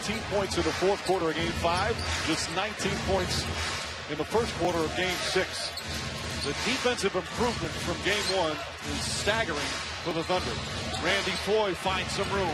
19 points in the fourth quarter of game five, just 19 points in the first quarter of game six. The defensive improvement from game one is staggering for the Thunder. Randy Foye finds some room.